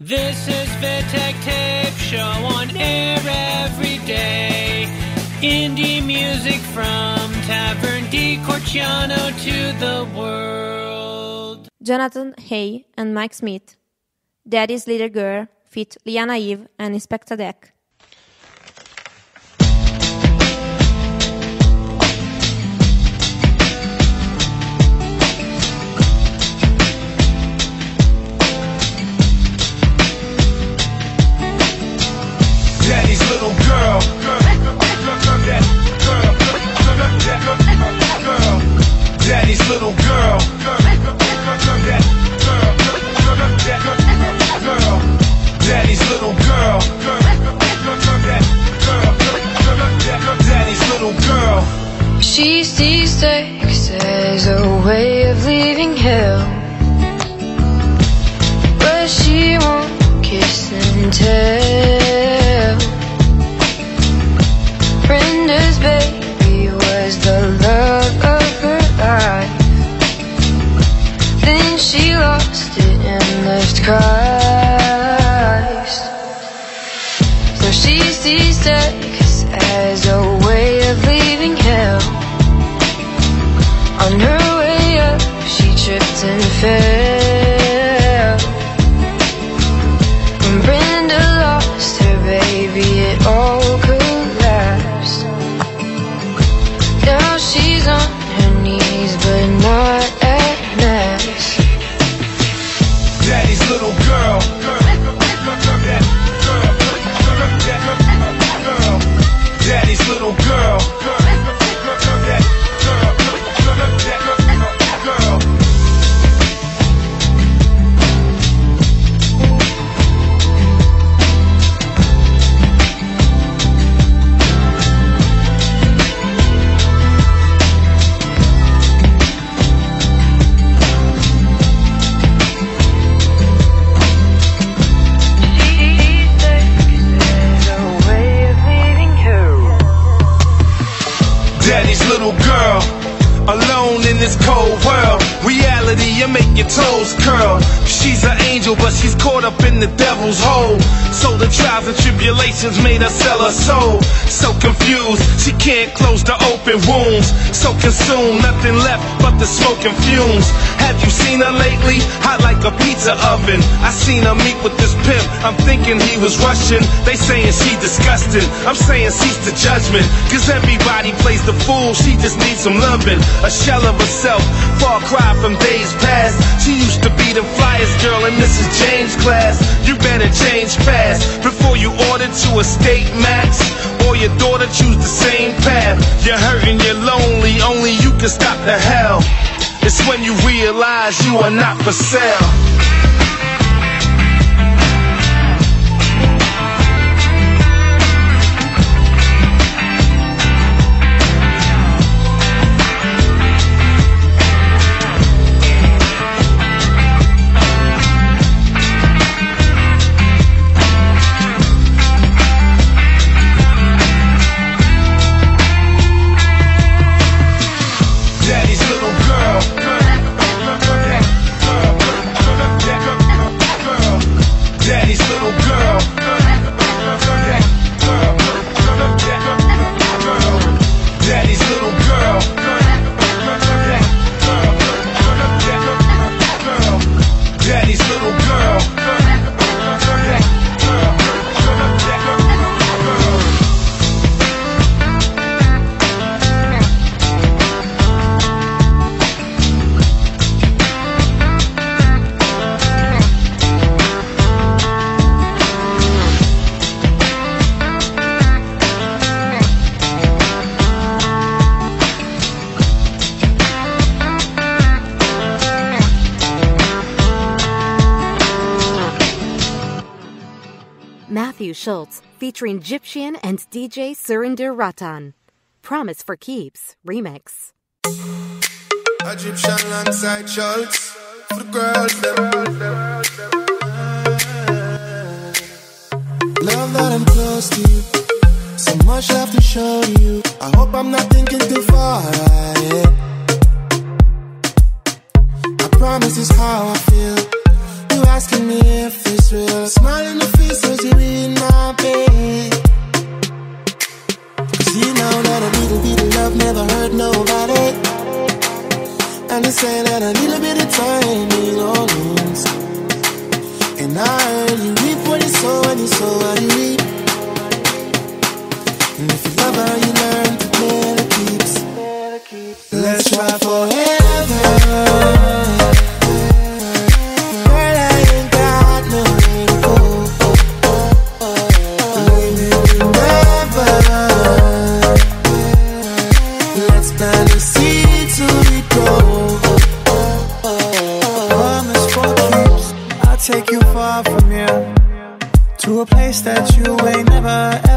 This is Vittek Tape Show on air every day. Indie music from Tavern di Corciano to the world. Jonathan Hay and Mike Smith. Daddy's Little Girl feat. Liana Eve and Inspectah Deck. Little girl. Daddy's little girl. Daddy's little girl. She sees sex as a way of leaving hell. But she won't kiss and tell. Left Christ. So she sees sex as a way of leaving hell. On her way up, she tripped and fell. Open wounds. So consumed, nothing left but the smoke and fumes. Have you seen her lately? Hot like a pizza oven. I seen her meet with this pimp. I'm thinking he was Russian. They saying she disgusting. I'm saying cease the judgment. Cause everybody plays the fool. She just needs some loving. A shell of herself. Far cry from days past. She used to be the flyest girl in Mrs. James' class. You better change fast before you order to a state max. Or your daughter choose the same path. You're hurting, you're lonely. Only you can stop the hell. It's when you realize you are not for sale. Little girl. Featuring Gyptian and DJ Surinder Rattan. Promise for Keeps remix. Gyptian alongside Schultz for the girls them. Love that I'm close to you. So much have to show you. I hope I'm not thinking too far ahead. I promise is how I feel you asking me if it's real? The face you my bed. That a little bit of love never hurt nobody. Understand that a bit of time ain't all means. And I heard you reap what you sow and you sow what you reap And if you love her, you learn Let's try for it take you far from here. To a place that you ain't never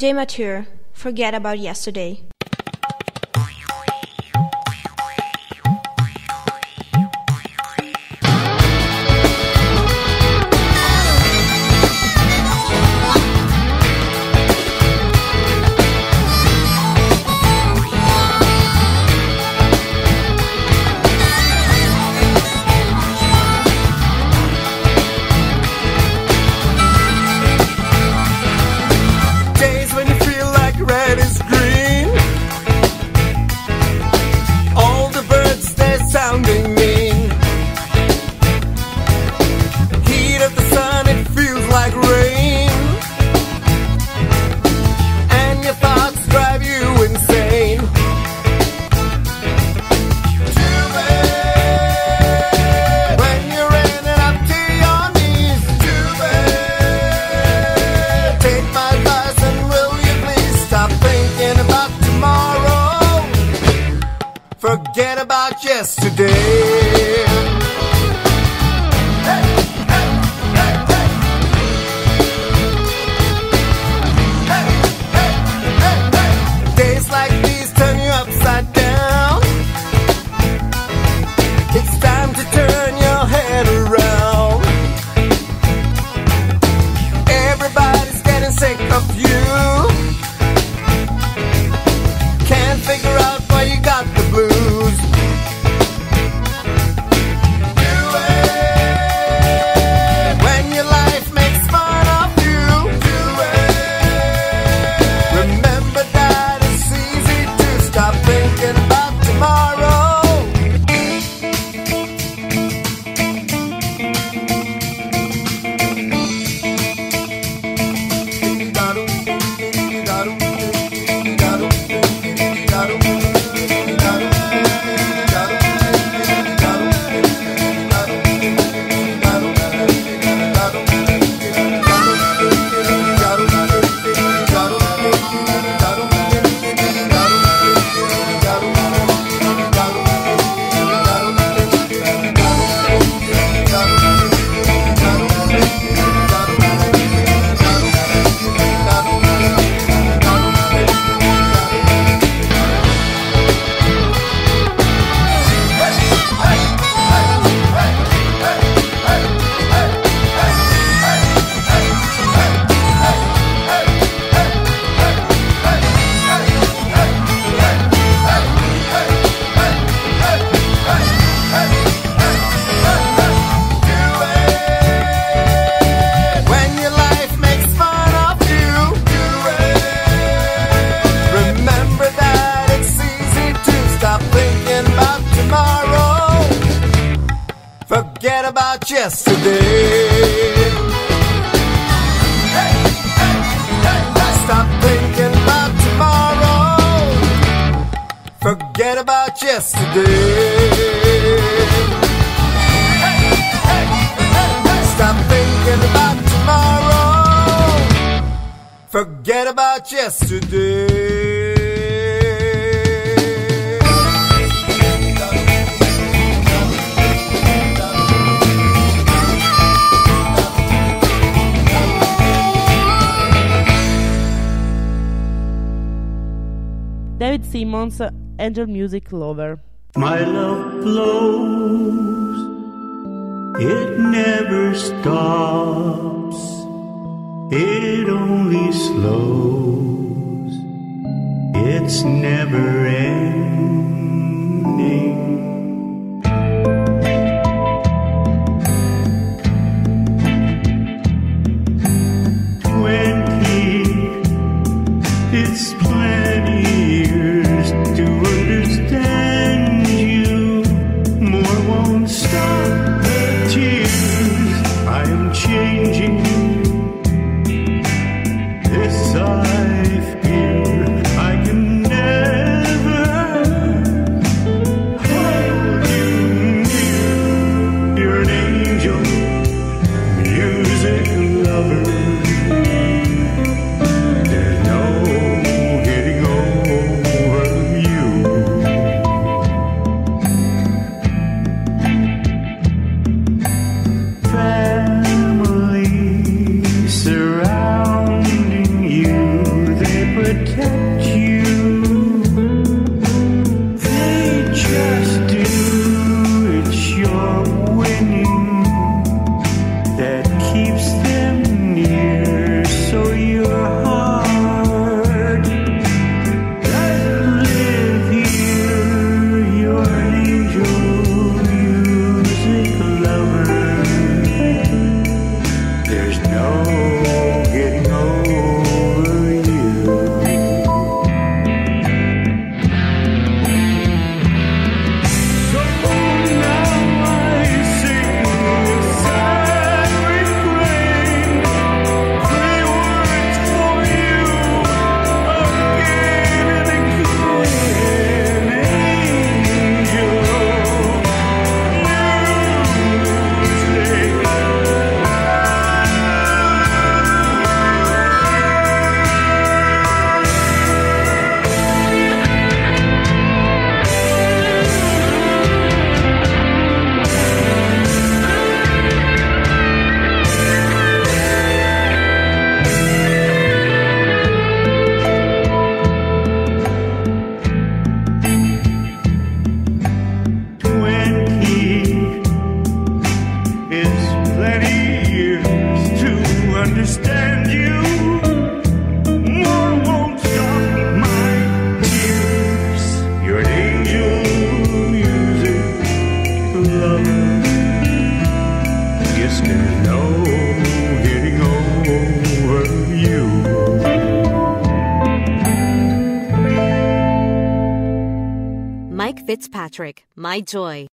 Ajay Mathur, forget about yesterday. sick of you. yesterday. Stop thinking about tomorrow. Forget about yesterday. David Simmons angel music lover. My love flows, it never stops, it only slows, it's never ending. plenty years to understand. my joy.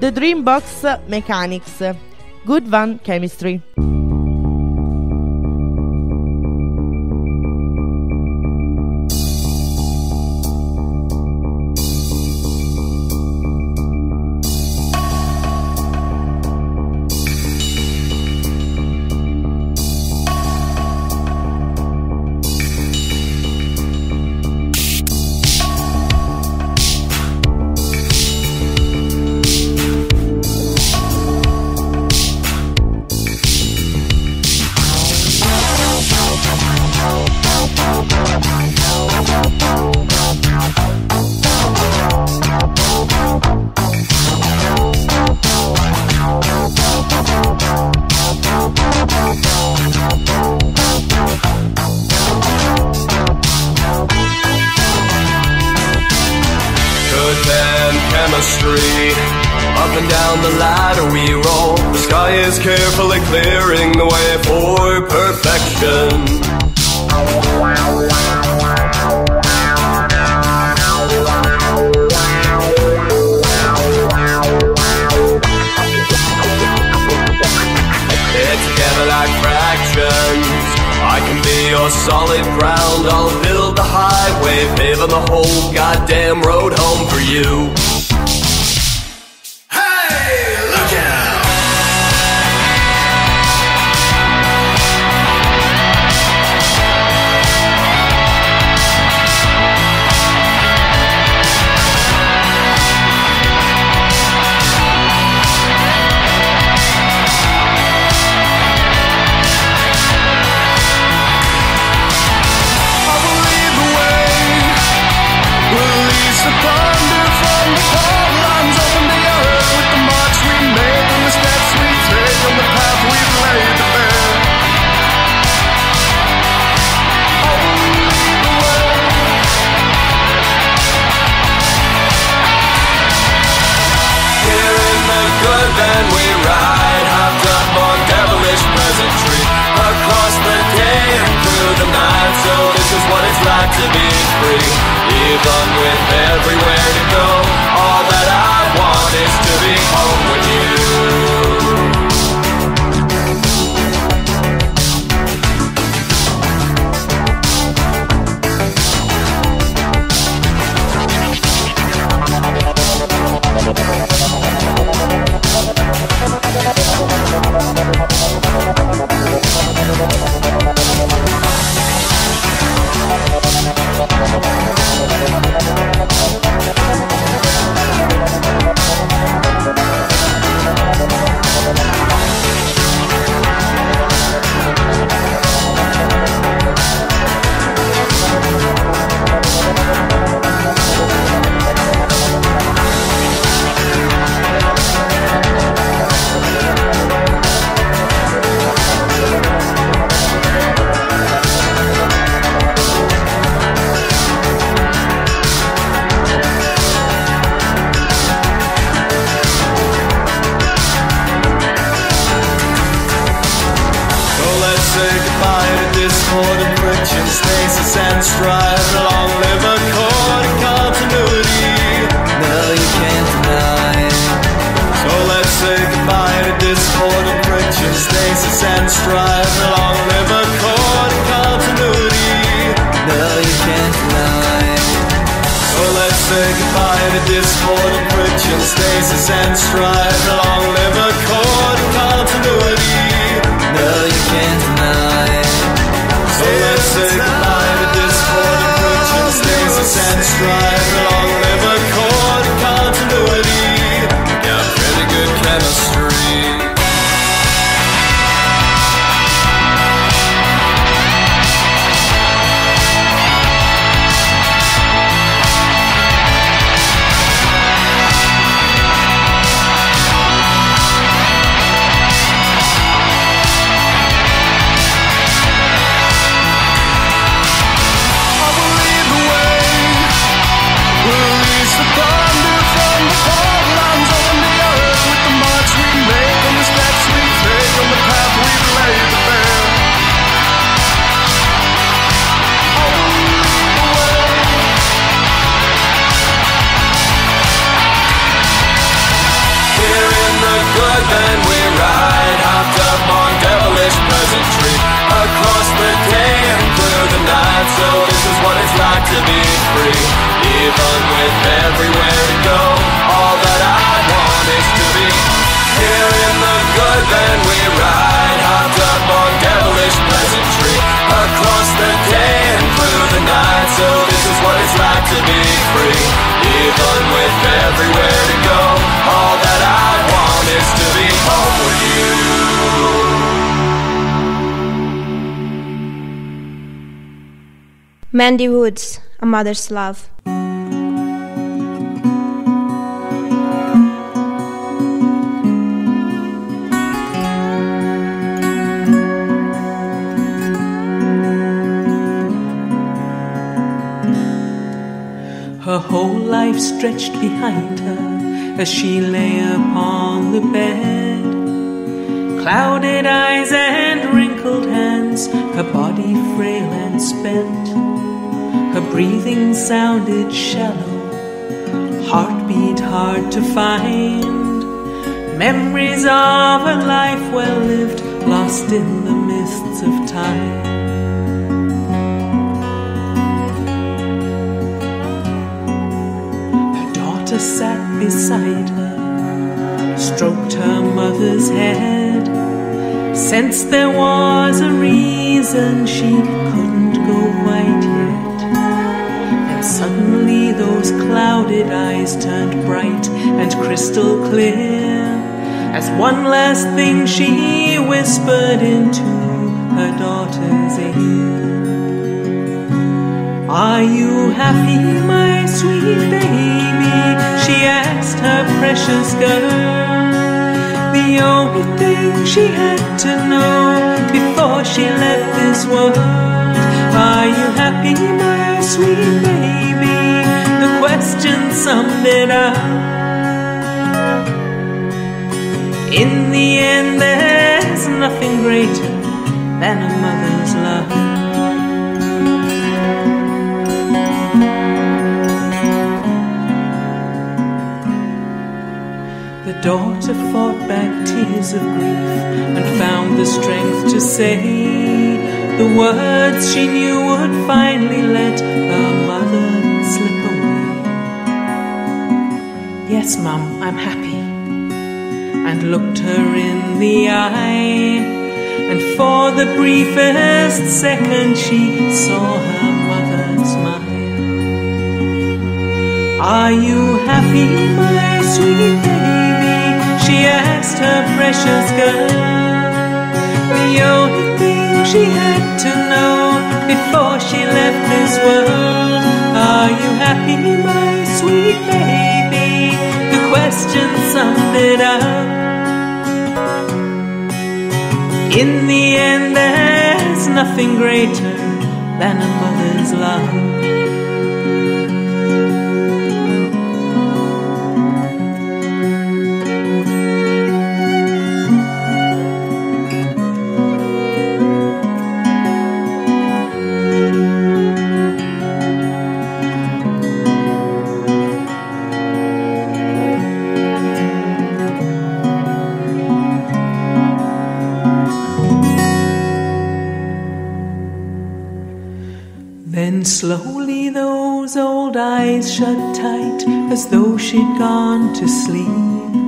The Dreambox Mechanics, Good Van Chemistry. street. Up and down the ladder we roll. The sky is carefully clearing the way for perfection. It's together like fractions. I can be your solid ground. I'll build the highway, paving the whole goddamn road home for you. faces and strife. Mandy Woods, A Mother's Love. Her whole life stretched behind her as she lay upon the bed. Clouded eyes and wrinkled hands, her body frail and spent. Her breathing sounded shallow, heartbeat hard to find. Memories of a life well lived, lost in the mists of time. Her daughter sat beside her, stroked her mother's head, sensed there was a reason she couldn't go quite yet. Suddenly those clouded eyes turned bright and crystal clear. As one last thing she whispered into her daughter's ear. Are you happy, my sweet baby? She asked her precious girl. The only thing she had to know before she left this world. Are you happy, my sweet baby? The question summed it up. In the end, there's nothing greater than a mother's love. The daughter fought back tears of grief and found the strength to say the words she knew would finally let her mother slip away. Yes, Mum, I'm happy. And looked her in the eye, and for the briefest second she saw her mother smile. Are you happy, my sweet baby? She asked her precious girl. The only she had to know before she left this world. Are you happy, my sweet baby? The question summed it up. In the end, there's nothing greater than a mother's love. Eyes shut tight as though she'd gone to sleep.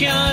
Indie